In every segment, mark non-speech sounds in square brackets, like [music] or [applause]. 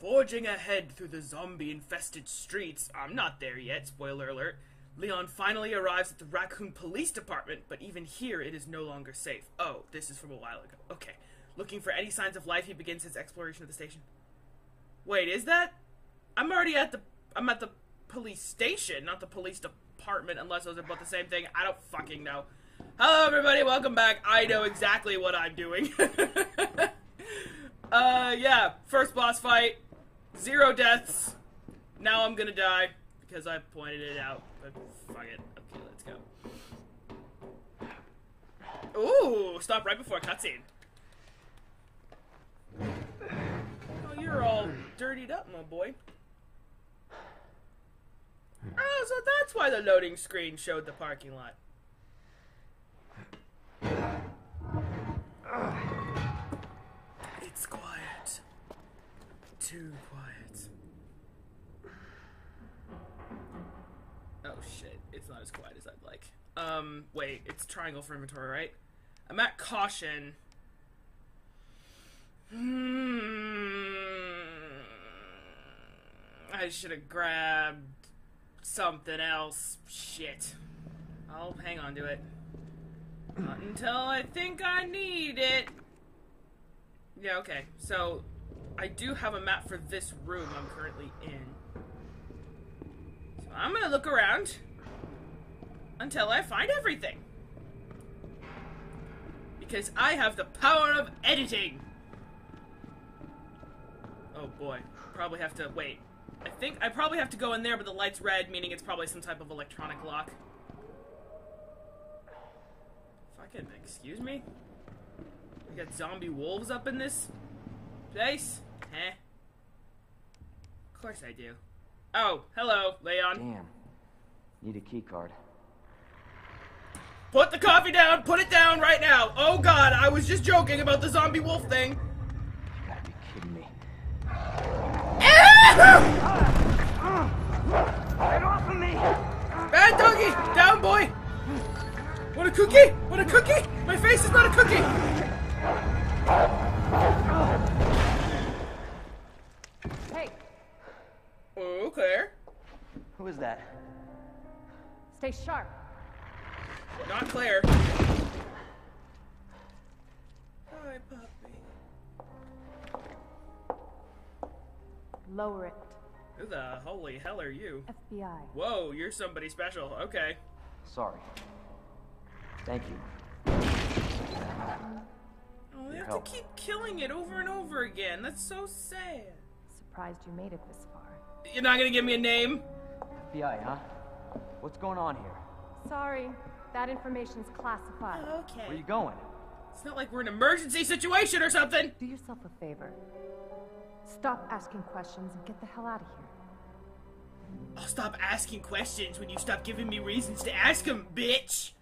Forging ahead through the zombie infested streets, I'm not there yet, spoiler alert. Leon finally arrives at the Raccoon Police Department, but even here it is no longer safe. Oh, this is from a while ago. Okay. Looking for any signs of life, he begins his exploration of the station. Wait, is that? I'm already at the. I'm at the police station, not the police department, unless those are both the same thing. I don't fucking know. Hello, everybody. Welcome back. I know exactly what I'm doing. [laughs] uh, yeah. First boss fight. Zero deaths. Now I'm gonna die because I pointed it out. But fuck it. Okay, let's go. Ooh, stop right before cutscene. Oh, you're all dirtied up, my boy. Oh, so that's why the loading screen showed the parking lot. Too quiet. Oh shit, it's not as quiet as I'd like. Um, wait, it's triangle for inventory, right? I'm at caution. Hmm. I should have grabbed something else. Shit. I'll hang on to it. Not until I think I need it. Yeah, okay. So, I do have a map for this room I'm currently in. So I'm gonna look around until I find everything. Because I have the power of editing. Oh boy. Probably have to wait. I think I probably have to go in there, but the light's red, meaning it's probably some type of electronic lock. Fucking, excuse me? We got zombie wolves up in this place? Huh? Of course I do. Oh, hello, Leon. Damn. Need a key card. Put the coffee down! Put it down right now! Oh god, I was just joking about the zombie wolf thing! You gotta be kidding me. Get off of me! Bad doggy! Down, boy! Want a cookie? Want a cookie? My face is not a cookie! Hey, Oh, Claire. Who is that? stay sharp. Not Claire. Hi, puppy. Lower it. Who the holy hell are you? FBI. Whoa, you're somebody special. Okay. Sorry. Thank you. Oh, we have help. to keep killing it over and over again. That's so sad. Surprised you made it this far. You're not gonna give me a name? FBI, huh? What's going on here? Sorry, that information's classified. Oh, okay. Where you going? It's not like we're in an emergency situation or something. Do yourself a favor. Stop asking questions and get the hell out of here. I'll stop asking questions when you stop giving me reasons to ask them, bitch.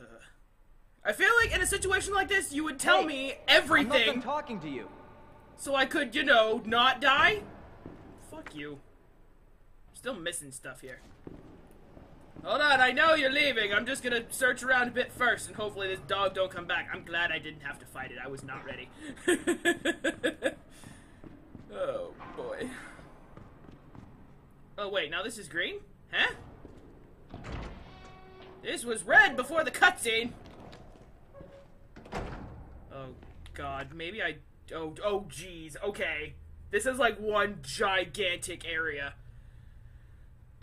Ugh. I feel like in a situation like this, you would tell Hey, me I'm not everything talking to you. so I could, you know, not die. Fuck you. Still missing stuff here. Hold on, I know you're leaving. I'm just gonna search around a bit first, and hopefully this dog don't come back. I'm glad I didn't have to fight it. I was not ready. [laughs] oh boy. Oh wait, now this is green? Huh? This was red before the cutscene. Oh god, maybe I. Oh, oh, jeez. Okay, this is like one gigantic area.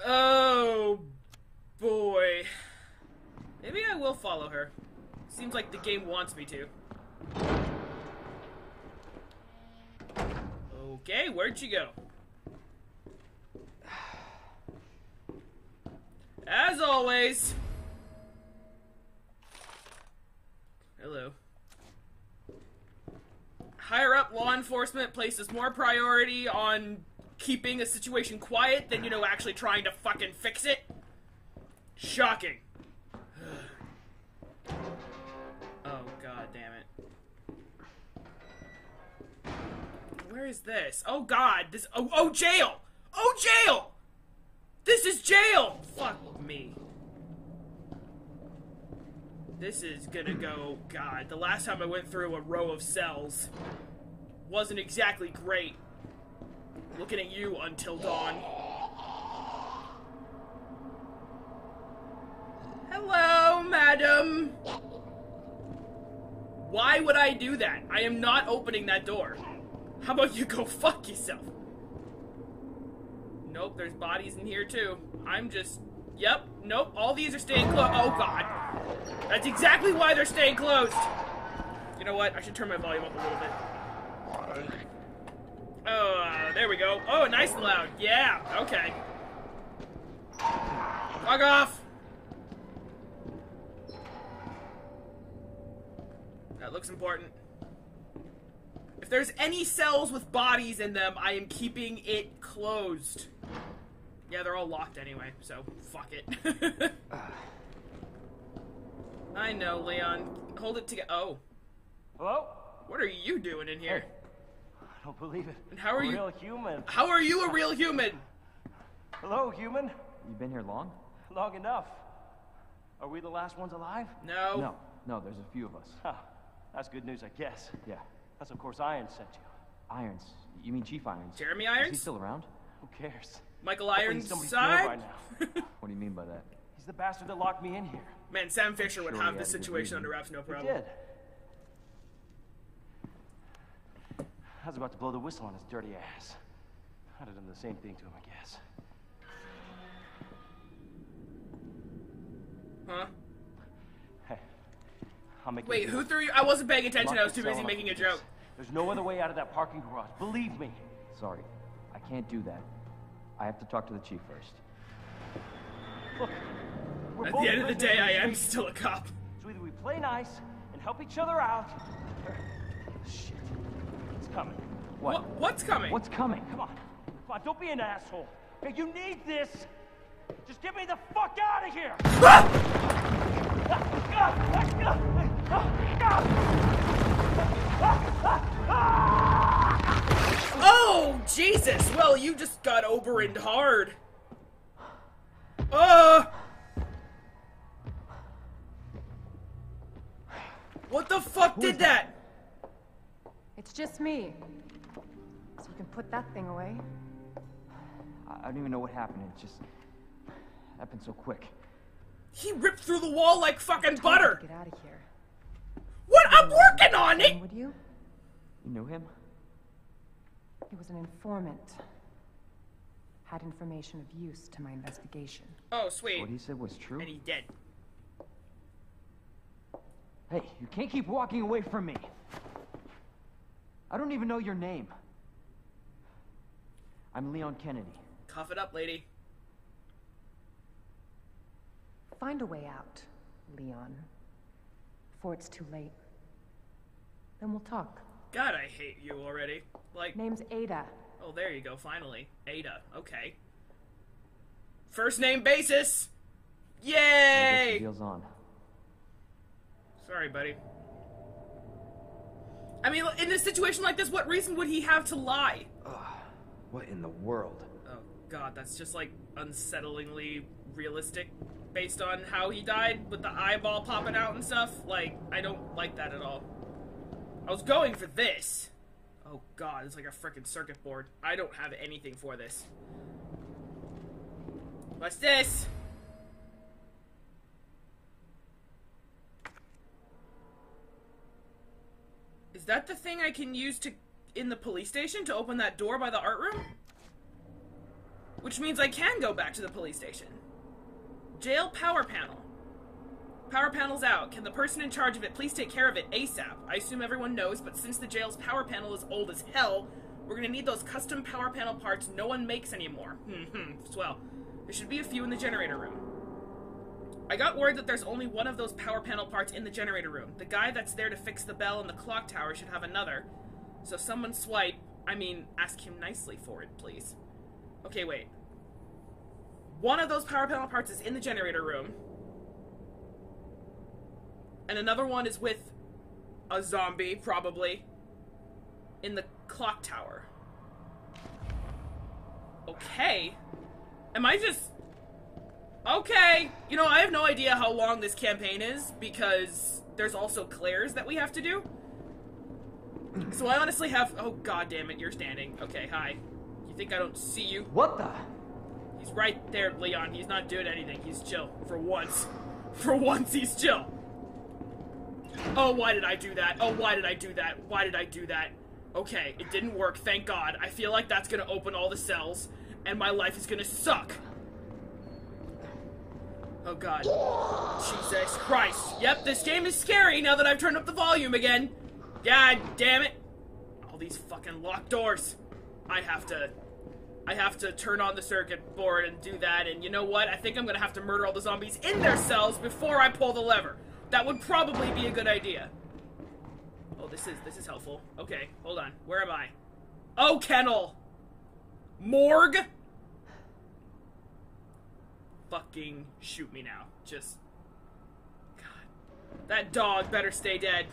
Oh boy. Maybe I will follow her. Seems like the game wants me to. Okay, where'd she go? As always. Hello. Higher up law enforcement places more priority on keeping a situation quiet than, you know, actually trying to fucking fix it. Shocking. [sighs] oh, god damn it. Where is this? Oh god, this. Oh, oh, jail! Oh, jail! This is jail! Fuck me. This is gonna go. God, the last time I went through a row of cells wasn't exactly great. Looking at you until dawn. Hello, madam. Why would I do that? I am not opening that door. How about you go fuck yourself? Nope, there's bodies in here too. I'm just. Yep, nope, all these are staying closed. Oh god. That's exactly why they're staying closed. You know what? I should turn my volume up a little bit. Oh, uh, there we go. Oh, nice and loud. Yeah, okay. Fuck off! That looks important. If there's any cells with bodies in them, I am keeping it closed. Yeah, they're all locked anyway, so fuck it. [laughs] I know, Leon. Hold it together. Oh, Hello? what are you doing in here? I don't believe it. And how are you a you- Real human. How are you a real human? Hello, human. You been here long? Long enough. Are we the last ones alive? No. No, no, there's a few of us. Huh. That's good news, I guess. Yeah. That's of course Iron sent you. Irons. You mean Chief Irons? Jeremy Is he still around? Who cares? Michael Irons' somebody's dead by side? now. [laughs] What do you mean by that? He's the bastard that locked me in here. Man, Sam Fisher would have he this had a good situation under wraps, no He problem. did. I was about to blow the whistle on his dirty ass. I'd have done the same thing to him, I guess. Huh? Hey, I'll make Wait, who threw you? I wasn't paying attention. I was too busy making a joke. There's no other way out of that parking garage. Believe me. Sorry. I can't do that. I have to talk to the chief first. Look, At the end of the day, I am still a cop. So either we play nice and help each other out, or shit, coming. What? What? What's coming? What's coming? Come on, come on, don't be an asshole. Hey, you need this. Just get me the fuck out of here. Oh, Jesus! Well, you just got Oberyned hard. Uh. What the fuck did that? It's just me. So you can put that thing away. I I don't even know what happened. It just happened so quick. He ripped through the wall like fucking butter. Get out of here. What? I'm working on it. Would you? You knew him? He was an informant. Had information of use to my investigation. Oh, sweet. What he said was true? And he's dead. Hey, you can't keep walking away from me. I don't even know your name. I'm Leon Kennedy. Cough it up, lady. Find a way out, Leon. Before it's too late. Then we'll talk. God, I hate you already. Like, Name's Ada. oh, there you go, finally. Ada, okay. First name basis! I guess the Yay! deal's on. Sorry, buddy. I mean, in a situation like this, what reason would he have to lie? What in the world? Oh, God, that's just like unsettlingly realistic based on how he died with the eyeball popping out and stuff. Like, I don't like that at all. I was going for this. Oh, God, it's like a freaking circuit board. I don't have anything for this. What's this? That the thing I can use to in the police station to open that door by the art room? Which means I can go back to the police station. Jail power panel. Power panel's out. Can the person in charge of it please take care of it ASAP? I assume everyone knows, but since the jail's power panel is old as hell, we're gonna need those custom power panel parts no one makes anymore. Hmm, swell. There should be a few in the generator room. I got word that there's only one of those power panel parts in the generator room. The guy that's there to fix the bell in the clock tower should have another. So someone swipe, I mean, ask him nicely for it, please. Okay, wait. One of those power panel parts is in the generator room. And another one is with a zombie, probably, in the clock tower. Okay. Am I just. Okay. You know, I have no idea how long this campaign is because there's also Claire's that we have to do. So I honestly have. Oh god damn it! You're standing. Okay, hi. You think I don't see you? What the? He's right there, Leon. He's not doing anything. He's chill for once. [laughs] For once, he's chill. Oh, why did I do that? Oh, why did I do that? Why did I do that? Okay, it didn't work. Thank God. I feel like that's gonna open all the cells, and my life is gonna suck. Oh God. Jesus Christ. Yep, this game is scary now that I've turned up the volume again. God damn it. All these fucking locked doors. I have to... I have to turn on the circuit board and do that, and you know what? I think I'm gonna have to murder all the zombies in their cells before I pull the lever. That would probably be a good idea. Oh, this is this is helpful. Okay, hold on. Where am I? Oh, kennel! Morgue? Fucking shoot me now. Just... God. That dog better stay dead.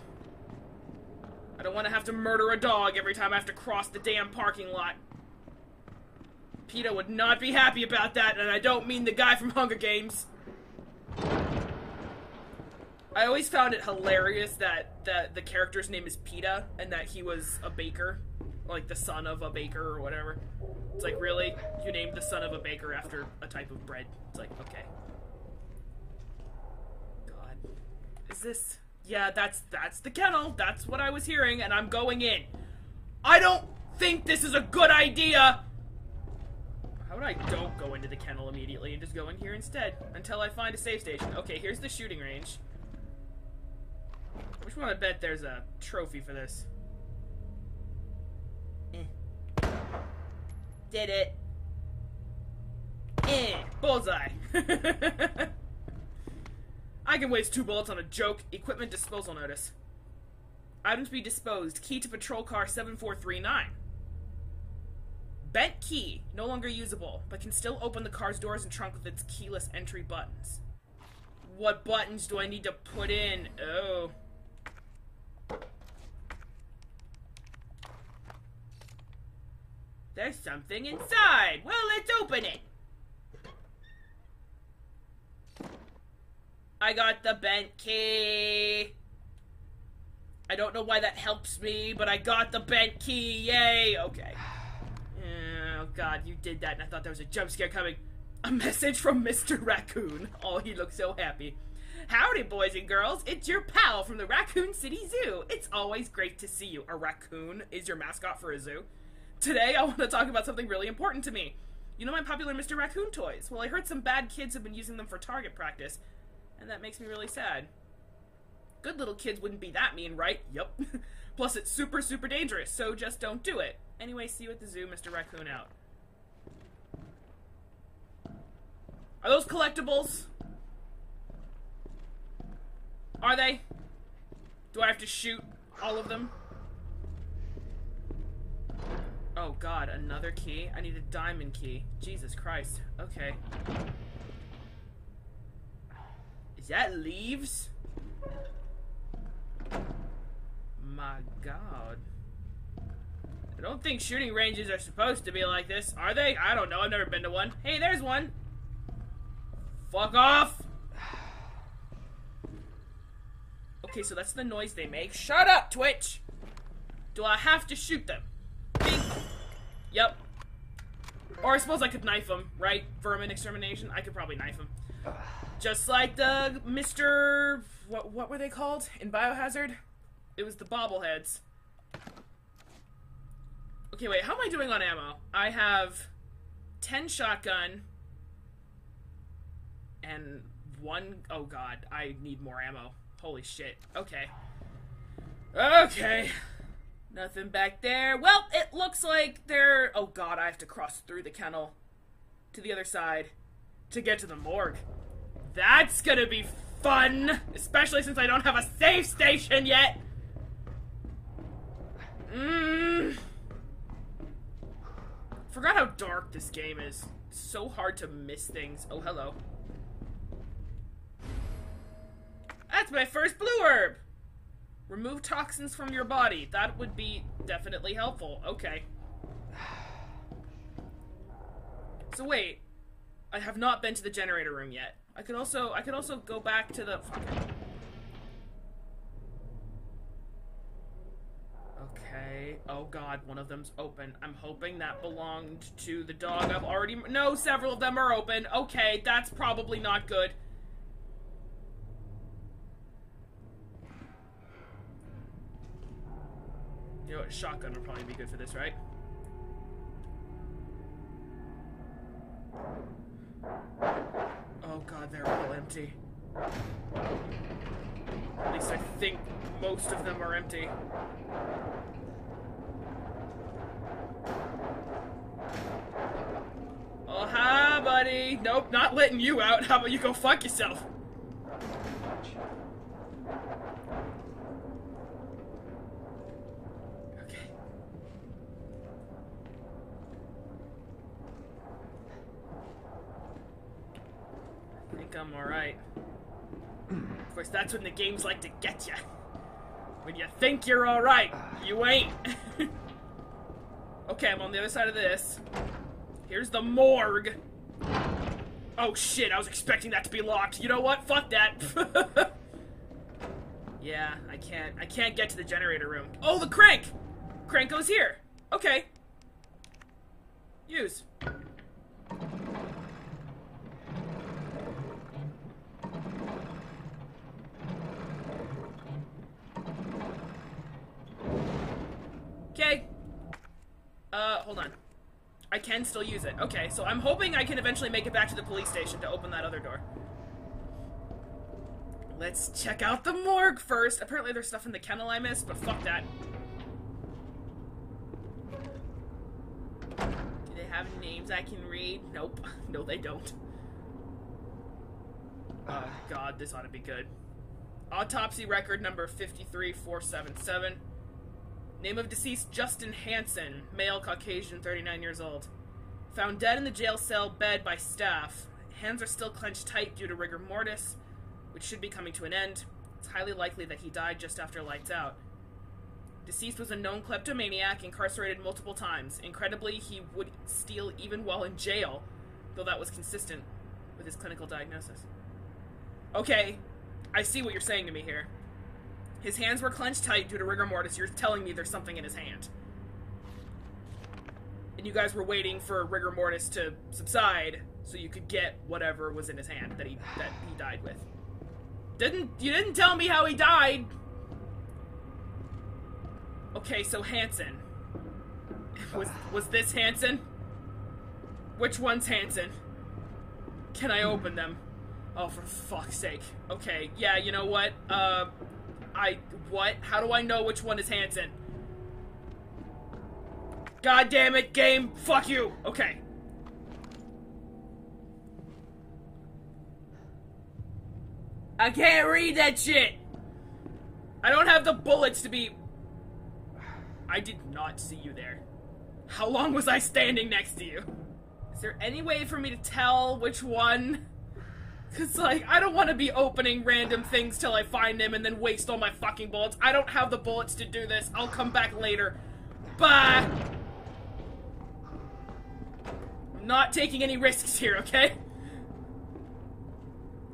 I don't want to have to murder a dog every time I have to cross the damn parking lot. PETA would not be happy about that, and I don't mean the guy from Hunger Games. I always found it hilarious that, that the character's name is Peeta, and that he was a baker. Like, the son of a baker or whatever. It's like, really? You named the son of a baker after a type of bread. It's like, okay. God. Is this... Yeah, that's that's the kennel. That's what I was hearing, and I'm going in. I don't think this is a good idea. How would I don't go into the kennel immediately and just go in here instead until I find a safe station? Okay, here's the shooting range. Which one I bet there's a trophy for this? Did it. Eh. Bullseye. [laughs] I can waste two bullets on a joke. Equipment disposal notice. Items be disposed. Key to patrol car 7439. Bent key. No longer usable, but can still open the car's doors and trunk with its keyless entry buttons. What buttons do I need to put in? Oh. There's something inside. Well, let's open it. I got the bent key. I don't know why that helps me, but I got the bent key. Yay. Okay. Oh, God, you did that, and I thought there was a jump scare coming. A message from Mr. Raccoon. [laughs] Oh, he looks so happy. Howdy, boys and girls. It's your pal from the Raccoon City Zoo. It's always great to see you. A raccoon is your mascot for a zoo. Today, I want to talk about something really important to me. You know my popular Mr. Raccoon toys? Well, I heard some bad kids have been using them for target practice, and that makes me really sad. Good little kids wouldn't be that mean, right? Yep. [laughs] Plus, it's super, super dangerous, so just don't do it. Anyway, see you at the zoo, Mr. Raccoon out. Are those collectibles? Are they? Do I have to shoot all of them? Oh god, another key? I need a diamond key. Jesus Christ. Okay. Is that leaves? My god. I don't think shooting ranges are supposed to be like this. Are they? I don't know. I've never been to one. Hey, there's one. Fuck off! Okay, so that's the noise they make. Shut up, Twitch! Do I have to shoot them? Yep. Or I suppose I could knife them, right? Vermin extermination. I could probably knife them. [sighs] Just like the Mr. What, what were they called in Biohazard? It was the bobbleheads. Okay, wait. How am I doing on ammo? I have 10 shotgun and one oh god, I need more ammo. Holy shit. Okay. Okay. Nothing back there. Well, it looks like they're... Oh god, I have to cross through the kennel to the other side to get to the morgue. That's gonna be fun! Especially since I don't have a safe station yet! Mmm... Forgot how dark this game is. It's so hard to miss things. Oh, hello. That's my first blue herb! Remove toxins from your body. That would be definitely helpful. Okay. So wait. I have not been to the generator room yet. I could also I could also go back to the. Okay. Oh god, one of them's open. I'm hoping that belonged to the dog. I've already No, several of them are open. Okay, that's probably not good. You know what? Shotgun would probably be good for this, right? Oh god, they're all empty. At least I think most of them are empty. Oh, hi, buddy. Nope, not letting you out. How about you go fuck yourself? I'm alright. Of course, that's when the games like to get you. When you think you're alright, you ain't. [laughs] okay, I'm on the other side of this. Here's the morgue. Oh shit, I was expecting that to be locked. You know what? Fuck that. [laughs] yeah, I can't I can't get to the generator room. Oh, the crank! Crank goes here. Okay. Use. Okay. Uh, hold on. I can still use it. Okay, so I'm hoping I can eventually make it back to the police station to open that other door. Let's check out the morgue first. Apparently there's stuff in the kennel I missed, but fuck that. Do they have names I can read? Nope. [laughs] No, they don't. Oh ah. god, this ought to be good. Autopsy record number 53477. Name of deceased Justin Hansen, male Caucasian, 39 years old. Found dead in the jail cell bed by staff. Hands are still clenched tight due to rigor mortis, which should be coming to an end. It's highly likely that he died just after lights out. Deceased was a known kleptomaniac, incarcerated multiple times. Incredibly, he would steal even while in jail, though that was consistent with his clinical diagnosis. Okay, I see what you're saying to me here. His hands were clenched tight due to rigor mortis. You're telling me there's something in his hand. And you guys were waiting for rigor mortis to subside so you could get whatever was in his hand that he that he died with. Didn't you didn't tell me how he died? Okay, so Hanson. [laughs] Was was this Hanson? Which one's Hanson? Can I open them? Oh, for fuck's sake. Okay, yeah, you know what? Uh, I what? How do I know which one is Hanson? God damn it, game! Fuck you! Okay. I can't read that shit! I don't have the bullets to be... I did not see you there. How long was I standing next to you? Is there any way for me to tell which one? Cause like, I don't want to be opening random things till I find them and then waste all my fucking bullets. I don't have the bullets to do this. I'll come back later. Bye! I'm not taking any risks here, okay?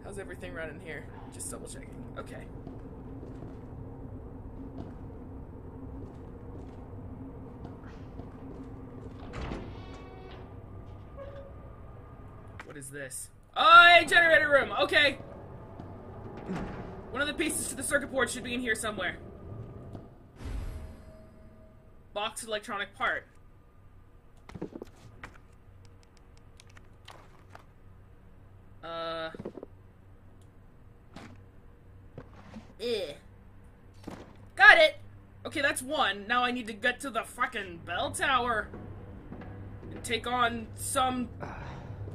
How's everything running here? Just double checking. Okay. What is this? Oh, hey, generator room. Okay. One of the pieces to the circuit board should be in here somewhere. Box electronic part. Uh. Eh. Got it! Okay, that's one. Now I need to get to the fucking bell tower and take on some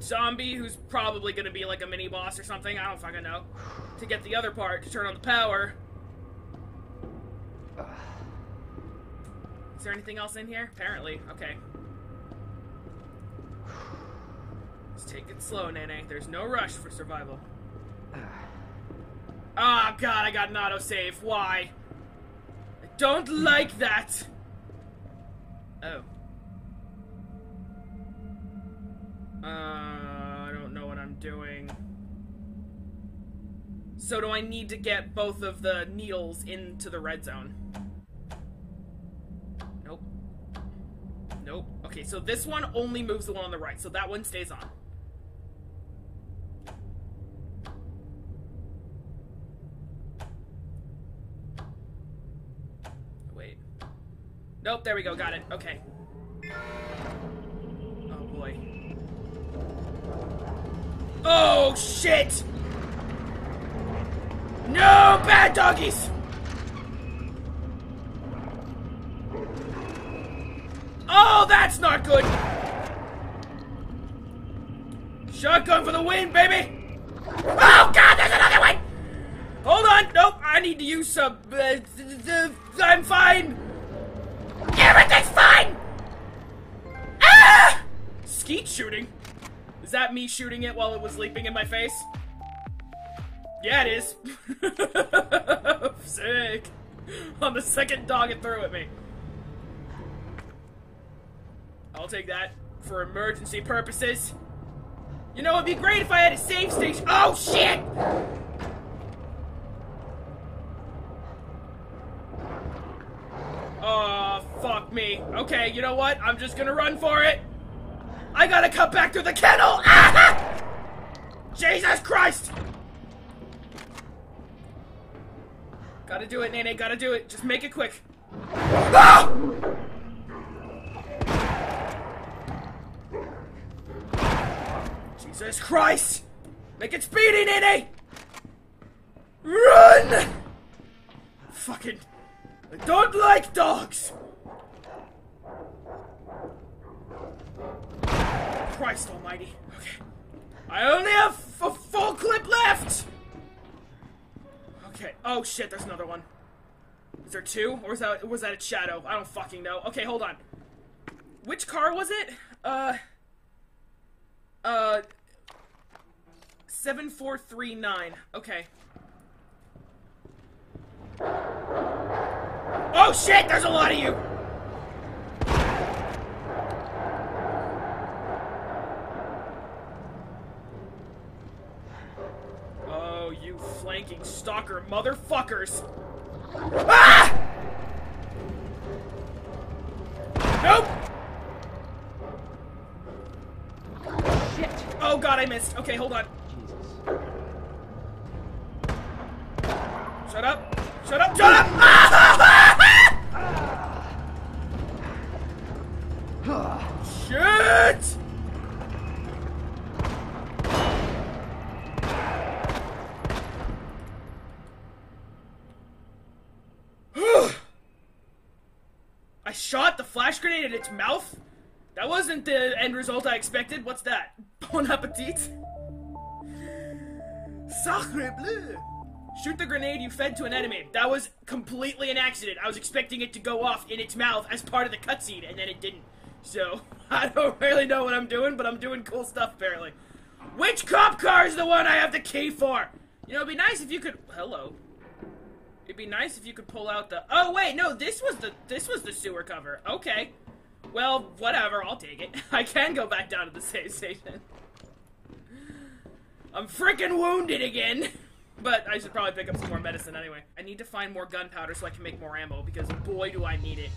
zombie who's probably gonna be like a mini boss or something. I don't fucking know. To get the other part to turn on the power. Is there anything else in here? Apparently. Okay. Just take it slow, NaeNae. There's no rush for survival. Ah, oh, God, I got an autosave. Why? I don't like that. Oh. Uh, doing. So do I need to get both of the needles into the red zone? Nope. Nope. Okay, so this one only moves the one on the right, so that one stays on. Wait. Nope, there we go, got it. Okay. Oh shit! No bad doggies! Oh, that's not good! Shotgun for the win, baby! Oh god, there's another one! Hold on, nope, I need to use some. Uh, I'm fine! Everything's fine! Ah! Skeet shooting? Is that me shooting it while it was leaping in my face? Yeah, it is. [laughs] Sick. On the second dog it threw at me. I'll take that for emergency purposes. You know, it'd be great if I had a save station. Oh, shit! Oh, fuck me. Okay, you know what? I'm just gonna run for it. I gotta come back through the kennel! Ah! Jesus Christ! Gotta do it, NaeNae, gotta do it. Just make it quick. Ah! Jesus Christ! Make it speedy, NaeNae! Run! Fucking. I don't like dogs! Christ almighty. Okay. I only have a full clip left! Okay. Oh shit, there's another one. Is there two? Or was that was that a shadow? I don't fucking know. Okay, hold on. Which car was it? Uh uh 7439. Okay. Oh shit, there's a lot of you! Oh, you flanking stalker motherfuckers! Ah! Nope! Shit! Oh god, I missed. Okay, hold on. Jesus. Shut up! Shut up! Shut up! Ah! [laughs] Shit! I shot the flash grenade at its mouth? That wasn't the end result I expected. What's that? [laughs] Bon appetit? Sacre bleu! Shoot the grenade you fed to an enemy. That was completely an accident. I was expecting it to go off in its mouth as part of the cutscene, and then it didn't. So, [laughs] I don't really know what I'm doing, but I'm doing cool stuff apparently. Which cop car is the one I have the key for? You know, it'd be nice if you could. Hello. It'd be nice if you could pull out the. Oh wait, no, this was the this was the sewer cover. Okay. Well, whatever. I'll take it. [laughs] I can go back down to the save station. I'm freaking wounded again. [laughs] But I should probably pick up some more medicine anyway. I need to find more gunpowder so I can make more ammo because boy do I need it.